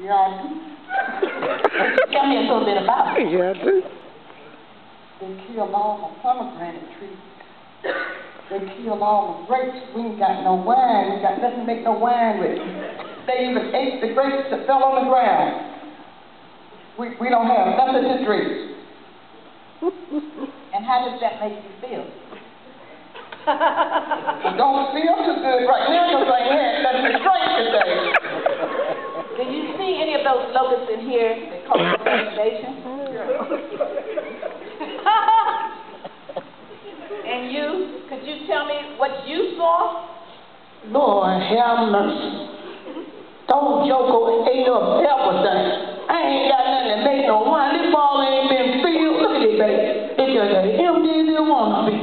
Yeah, Tell me a little bit about it. I do. They killed all my pomegranate trees. They killed all the grapes. We ain't got no wine. We got nothing to make no wine with. They even ate the grapes that fell on the ground. We, we don't have nothing to drink. And how does that make you feel? Don't feel too good right now because I ain't had nothing to drink today. Do you see any of those locusts in here that cause devastation? and you, could you tell me what you saw? Lord have mercy. Those joker ate up everything. I ain't got nothing to make no wine. This ball ain't been filled. Look at it, baby. It's just as empty as it wanna be.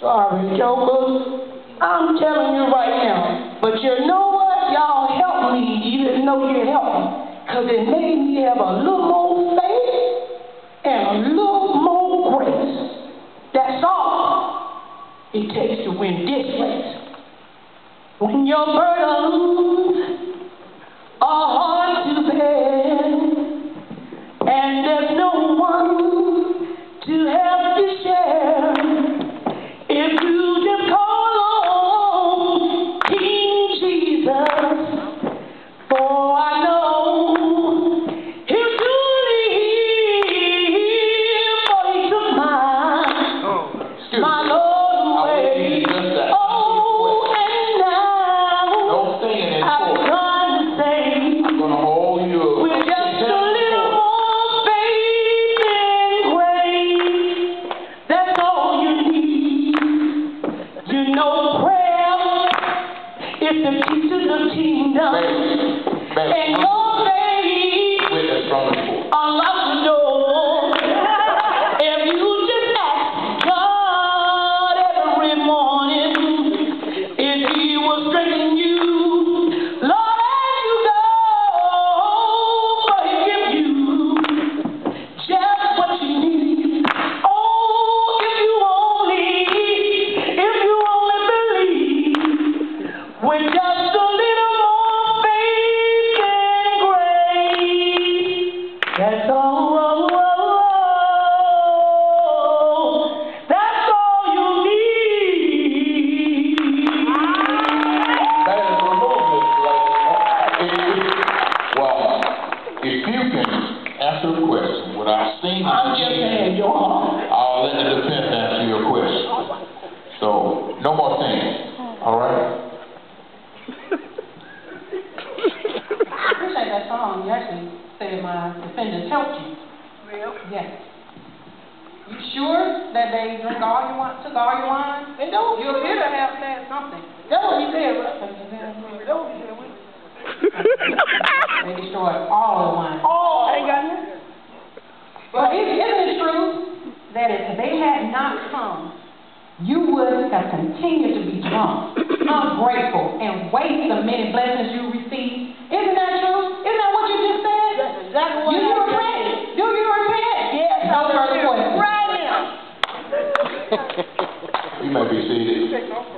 Sorry, jokers. I'm telling you right now. But you know what? Y'all helped me. You didn't know you helped me. Because it made me have a little more faith and a little more grace. That's all it takes to win this race. When your burdens the key to the kingdom. Baby, baby, you can answer the question without singing I'm just saying, your heart. I'll let the defense answer your question. So, no more things. all right? I appreciate that song. You actually said my defendants helped you. Real? Yes. You sure that they drink all your wine, took all your wine? They don't. You appear to have said something. That's what you said, right? That's what you said. They destroyed all the wine. Oh, I got it. But is- isn't it true that if they had not come, you would have continued to be drunk, ungrateful, and waste the many blessings you received? Isn't that true? Isn't that what you just said? That's exactly what Do you I repent? Do you repent? Yes, No I further do. questions. Right now. You may be seated.